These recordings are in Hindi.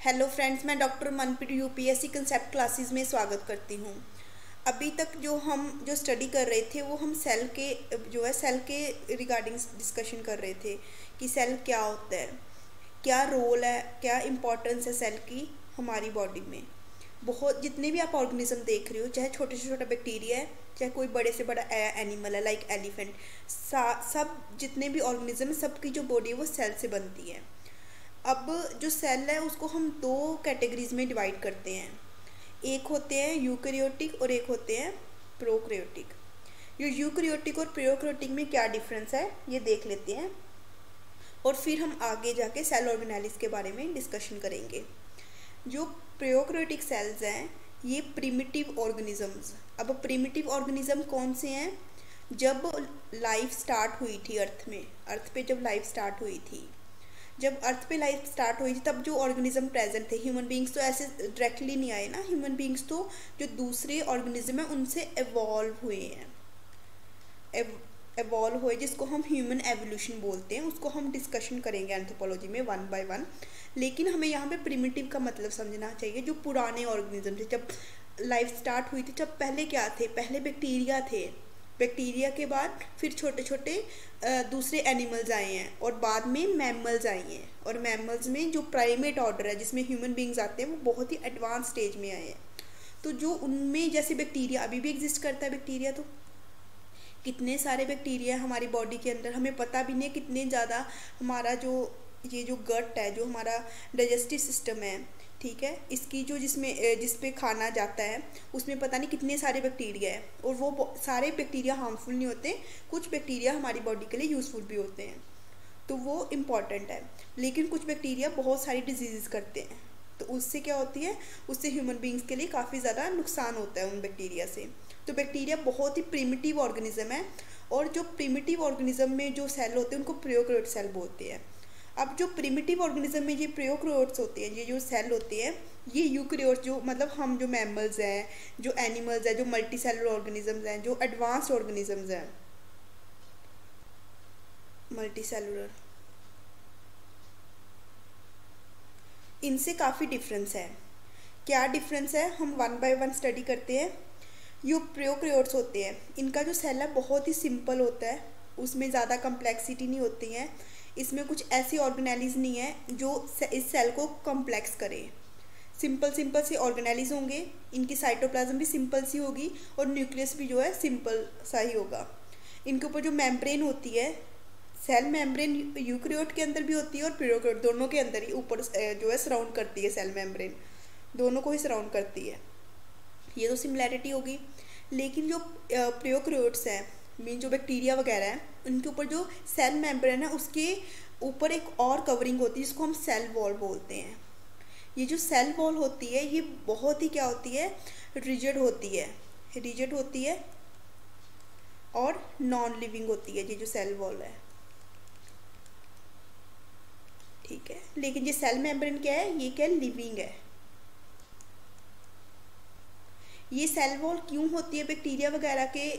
हेलो फ्रेंड्स मैं doctor Manpreet UPSC concept classes में स्वागत करती हूँ। अभी तक जो हम, जो स्टडी कर रहे थे, वो हम सेल के, जो है सेल के रिगार्डिंग डिस्कशन कर रहे थे कि सेल क्या होता है, क्या रोल है, क्या इम्पोर्टेंस है सेल की हमारी बॉडी में। बहुत, जितने भी आप ऑर्गेनिज्म देख रहे हो, चाहे छोटे से छोटा बैक्टीरिया है, चाहे कोई बड़े से बड़ा एनिमल है लाइक एलिफेंट सब जितने भी ऑर्गेनिज्म सबकी जो बॉडी है वो सेल से बनती है। अब जो सेल है, उसको हम दो कैटेगरीज में डिवाइड करते हैं। एक होते हैं यूक्रियोटिक और एक होते हैं प्रोक्रियोटिक ये यूक्रियोटिक और प्रोक्रियोटिक में क्या डिफरेंस है, ये देख लेते हैं। और फिर हम आगे जाके सेल ऑर्गेनालिस के बारे में डिस्कशन करेंगे। जो प्रोक्रियोटिक सेल्स हैं, ये प्रिमिटिव ऑर्गेनिजम्स अब प्रिमिटिव ऑर्गेनिज्म कौन से हैं? जब लाइफ स्टार्ट हुई थी अर्थ में अर्थ पे जब लाइफ स्टार्ट हुई थी जब अर्थ पे लाइफ स्टार्ट हुई थी, तब जो ऑर्गेनिज्म प्रेजेंट थे ह्यूमन बींग्स तो ऐसे डायरेक्टली नहीं आए ना। ह्यूमन बींग्स तो जो दूसरे ऑर्गेनिज्म हैं, उनसे एवॉल्व हुए हैं। एवॉल्व हुए, जिसको हम ह्यूमन एवोल्यूशन बोलते हैं, उसको हम डिस्कशन करेंगे एंथ्रोपोलॉजी में वन बाय वन लेकिन हमें यहाँ पे प्रिमिटिव का मतलब समझना चाहिए, जो पुराने ऑर्गेनिज्म थे। जब लाइफ स्टार्ट हुई थी जब पहले क्या थे? पहले बैक्टीरिया थे। बैक्टीरिया के बाद फिर छोटे छोटे दूसरे एनिमल्स आए हैं और बाद में मैमल्स आए हैं। और मैमल्स में जो प्राइमेट ऑर्डर है, जिसमें ह्यूमन बींग्स आते हैं, वो बहुत ही एडवांस स्टेज में आए हैं। तो जो उनमें जैसे बैक्टीरिया, अभी भी एग्जिस्ट करता है बैक्टीरिया तो? कितने सारे बैक्टीरिया हमारी बॉडी के अंदर? हमें पता भी नहीं कितने ज़्यादा हमारा जो, ये जो गट है, जो हमारा डाइजेस्टिव सिस्टम है ठीक है? इसकी जो जिसमें जिस पे खाना जाता है, उसमें पता नहीं कितने सारे बैक्टीरिया है और वो सारे बैक्टीरिया हार्मफुल नहीं होते, कुछ बैक्टीरिया हमारी बॉडी के लिए यूज़फुल भी होते हैं। तो वो इंपॉर्टेंट है। लेकिन कुछ बैक्टीरिया बहुत सारी डिज़ीज़ करते हैं। तो उससे क्या होती है? उससे ह्यूमन बींग्स के लिए काफ़ी ज़्यादा नुकसान होता है उन बैक्टीरिया से। तो बैक्टीरिया बहुत ही प्रिमिटिव ऑर्गेनिज्म है और जो प्रिमिटिव ऑर्गेनिज्म में जो सेल होते हैं, उनको प्रियोक्रोट सेल बोलते हैं। अब जो प्रिमिटिव ऑर्गेनिज्म में ये प्रोक्रियोट्स होते हैं, ये जो सेल होते हैं, ये यूक्रियोट्स जो मतलब हम जो मैमल्स हैं, जो एनिमल्स हैं, जो मल्टी सेलुलर ऑर्गेनिजम्स हैं, जो एडवांस्ड ऑर्गेनिजम्स हैं मल्टी सेलुलर इनसे काफ़ी डिफरेंस है। क्या डिफरेंस है? हम वन बाय वन स्टडी करते हैं। जो प्रोक्रियोट्स होते हैं। इनका जो सेल है बहुत ही सिंपल होता है। उसमें ज़्यादा कम्प्लेक्सिटी नहीं होती है। इसमें कुछ ऐसी ऑर्गेनाइज नहीं है जो इस सेल को कॉम्प्लेक्स करे। सिंपल सिंपल से ऑर्गेनाइज होंगे, इनकी साइटोप्लाज्म भी सिंपल सी होगी और न्यूक्लियस भी जो है सिंपल सा ही होगा। इनके ऊपर जो मेम्ब्रेन होती है सेल मेम्ब्रेन यूक्रियोट के अंदर भी होती है और प्रोक्रियोट दोनों के अंदर ही ऊपर जो है सराउंड करती है सेल मेम्ब्रेन दोनों को ही सराउंड करती है। ये तो सिमिलैरिटी होगी। लेकिन जो प्रोक्रियोट्स हैं मीन जो बैक्टीरिया वगैरह है, उनके ऊपर जो सेल मेम्ब्रेन है, उसके ऊपर एक और कवरिंग होती है, जिसको हम सेल वॉल बोलते हैं। ये जो सेल वॉल होती है, ये बहुत ही क्या होती है? रिजिड होती है। रिजिड होती है और नॉन लिविंग होती है, ये जो सेल वॉल है। ठीक है? लेकिन ये सेल मेम्ब्रेन क्या है? ये क्या लिविंग है। ये सेल वॉल क्यों होती है बैक्टीरिया वगैरह के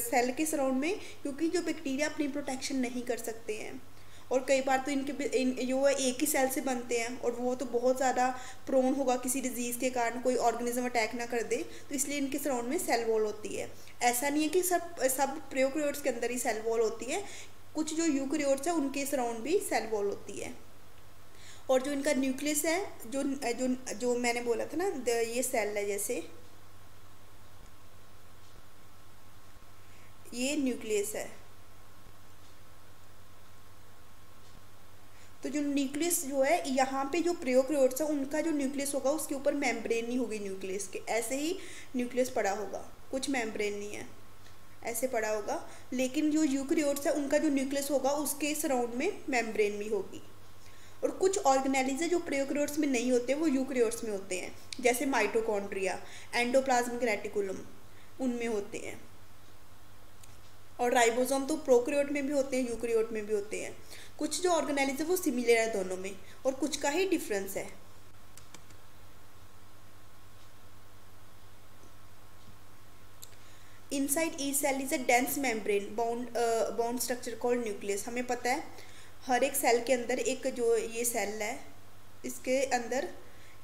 सेल के सराउंड में? क्योंकि जो बैक्टीरिया अपनी प्रोटेक्शन नहीं कर सकते हैं। और कई बार तो इनके इन, जो है एक ही सेल से बनते हैं, और वो तो बहुत ज़्यादा प्रोन होगा किसी डिज़ीज़ के कारण, कोई ऑर्गेनिज्म अटैक ना कर दे तो इसलिए इनके सराउंड में सेल वॉल होती है। ऐसा नहीं है कि सब सब प्रोक्रियोट्स के अंदर ही सेल वॉल होती है, कुछ जो यूक्रियोट्स है, उनके सराउंड भी सेल वॉल होती है। और जो इनका न्यूक्लियस है, जो जो जो मैंने बोला था ना ये सेल है जैसे ये न्यूक्लियस है। तो जो न्यूक्लियस जो है, यहाँ पे जो प्रियोक्रियोट्स है, उनका जो न्यूक्लियस होगा, उसके ऊपर मेम्ब्रेन नहीं होगी न्यूक्लियस के। ऐसे ही न्यूक्लियस पड़ा होगा। कुछ मेम्ब्रेन नहीं है। ऐसे पड़ा होगा। लेकिन जो यूक्रियोट्स है, उनका जो न्यूक्लियस होगा, उसके सराउंड में मेम्ब्रेन भी होगी। और कुछ ऑर्गेनाइज है, जो प्रियोक्रियोट्स में नहीं होते, वो यूक्रियोट्स में होते हैं। जैसे माइटोकॉन्ड्रिया, एंडोप्लाज्मिक रेटिकुलम, उनमें होते हैं। और राइबोसोम तो प्रोक्रियोट में भी होते हैं, यूक्रियोट में भी होते हैं। कुछ जो ऑर्गेनाइज है वो सिमिलर है दोनों में और कुछ का ही डिफरेंस है। Inside the cell is a dense membrane bound bound structure called nucleus. हमें पता है, हर एक सेल के अंदर एक जो ये सेल है, इसके अंदर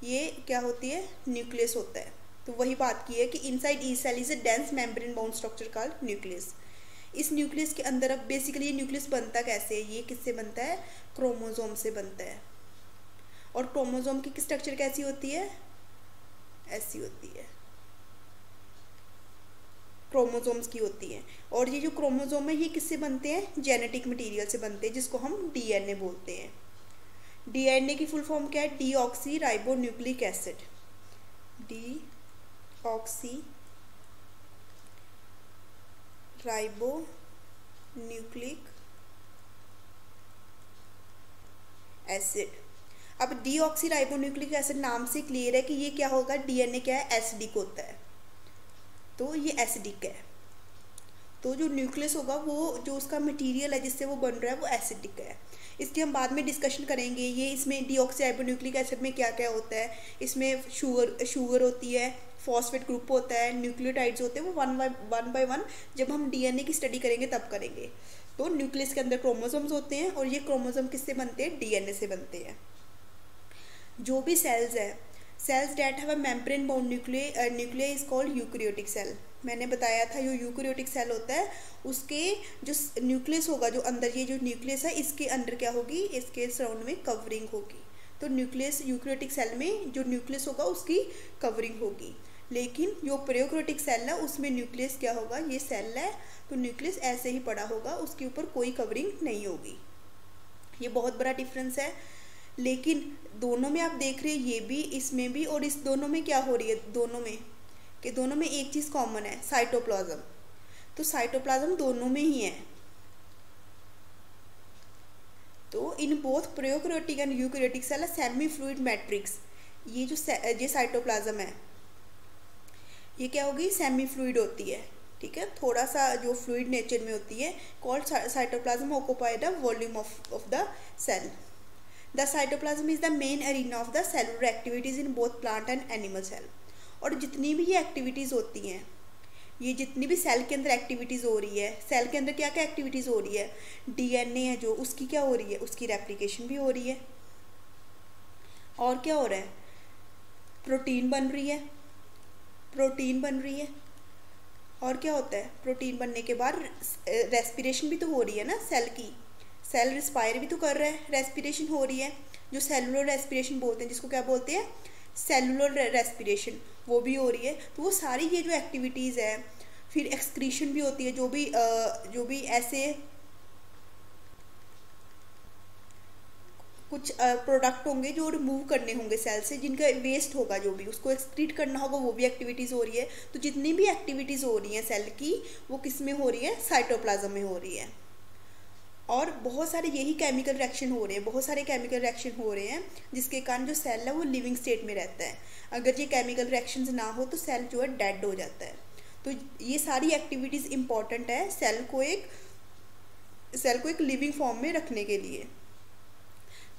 ये क्या होती है, न्यूक्लियस होता है। तो वही बात की है कि inside the cell is a dense membrane bound structure called nucleus. इस न्यूक्लियस के अंदर अब बेसिकली ये न्यूक्लियस बनता कैसे है? ये किससे बनता है? क्रोमोजोम से बनता है। और क्रोमोजोम की स्ट्रक्चर कैसी होती है? ऐसी होती है। क्रोमोजोम्स की होती है। और ये जो क्रोमोजोम है, ये किससे बनते हैं? जेनेटिक मटेरियल से बनते हैं, जिसको हम डीएनए बोलते हैं। डीएनए की फुल फॉर्म क्या है? Deoxyribonucleic acid deoxyribonucleic acid. अब D oxy ribo nucleic acid नाम से क्लियर है कि ये क्या होगा? डीएनए क्या है? एसिडिक होता है। तो ये एसिडिक है। तो जो न्यूक्लियस होगा, वो जो उसका मटेरियल है जिससे वो बन रहा है, वो एसिडिक है। इसकी हम बाद में डिस्कशन करेंगे, ये इसमें डीऑक्सीराइबोन्यूक्लिक एसिड में क्या क्या होता है, इसमें शुगर शुगर होती है फॉस्फेट ग्रुप होता है न्यूक्लियोटाइड्स होते हैं, वो one by one by one जब हम डीएनए की स्टडी करेंगे तब करेंगे। तो न्यूक्लियस के अंदर क्रोमोसोम्स होते हैं और ये क्रोमोसोम किससे बनते हैं? डीएनए से बनते हैं। जो भी सेल्स है cells that have a membrane bound nuclear is called eukaryotic cell मैंने बताया था, जो यूक्रियोटिक सेल होता है, उसके जो न्यूक्लियस होगा, जो अंदर ये जो न्यूक्लियस है, इसके अंदर क्या होगी? इसके सराउंड में कवरिंग होगी। तो न्यूक्लियस यूक्रियोटिक सेल में जो न्यूक्लियस होगा, उसकी कवरिंग होगी। लेकिन जो प्रोक्रोटिक सेल है, उसमें न्यूक्लियस क्या होगा? ये सेल है तो न्यूक्लियस ऐसे ही पड़ा होगा, उसके ऊपर कोई कवरिंग नहीं होगी। ये बहुत बड़ा डिफरेंस है। लेकिन दोनों में आप देख रहे हैं, ये भी, इसमें भी, और इस दोनों में क्या हो रही है? दोनों में। कि दोनों में एक चीज़ कॉमन है साइटोप्लाज्म तो साइटोप्लाज्म दोनों में ही है। तो in both prokaryotic and eukaryotic cell semi fluid matrix ये जो ये साइटोप्लाज्म है, ये क्या होगी? सेमी फ्लूड होती है, ठीक है? थोड़ा सा जो फ्लूड नेचर में होती है called cytoplasm occupy the volume of of the cell the cytoplasm is the main arena of the cellular activities in both plant and animal cell और जितनी भी ये एक्टिविटीज़ होती हैं, ये जितनी भी सेल के अंदर एक्टिविटीज़ हो रही है सेल के अंदर क्या क्या एक्टिविटीज़ हो रही है डीएनए है जो, उसकी क्या हो रही है, उसकी रेप्लिकेशन भी हो रही है। और क्या हो रहा है? प्रोटीन बन रही है प्रोटीन बन रही है। और क्या होता है? प्रोटीन बनने के बाद रेस्पिरेशन भी तो हो रही है ना सेल की। सेल रिस्पायर भी तो कर रहा है रेस्पिरेशन हो रही है। जो सेलुलर रेस्पिरेशन बोलते हैं, जिसको क्या बोलते हैं? सेलुलर रेस्पिरेशन वो भी हो रही है। तो वो सारी ये जो एक्टिविटीज़ है, फिर एक्सक्रीशन भी होती है, जो भी जो भी ऐसे कुछ प्रोडक्ट होंगे जो रिमूव करने होंगे सेल से, जिनका वेस्ट होगा जो भी, उसको एक्सक्रीट करना होगा, वो भी एक्टिविटीज़ हो रही है। तो जितनी भी एक्टिविटीज़ हो रही हैं सेल की, वो किसमें हो रही है? साइटोप्लाज्म में हो रही है। और बहुत सारे यही केमिकल रिएक्शन हो रहे हैं, बहुत सारे केमिकल रिएक्शन हो रहे हैं, जिसके कारण जो सेल है वो लिविंग स्टेट में रहता है। अगर ये केमिकल रिएक्शन ना हो तो सेल जो है डेड हो जाता है। तो ये सारी एक्टिविटीज़ इंपॉर्टेंट है सेल को एक सेल को एक लिविंग फॉर्म में रखने के लिए।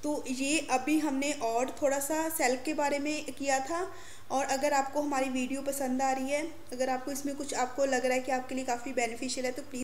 तो ये अभी हमने और थोड़ा सा सेल के बारे में किया था, और अगर आपको हमारी वीडियो पसंद आ रही है, अगर आपको इसमें कुछ आपको लग रहा है कि आपके लिए काफ़ी बेनिफिशियल है तो प्लीज़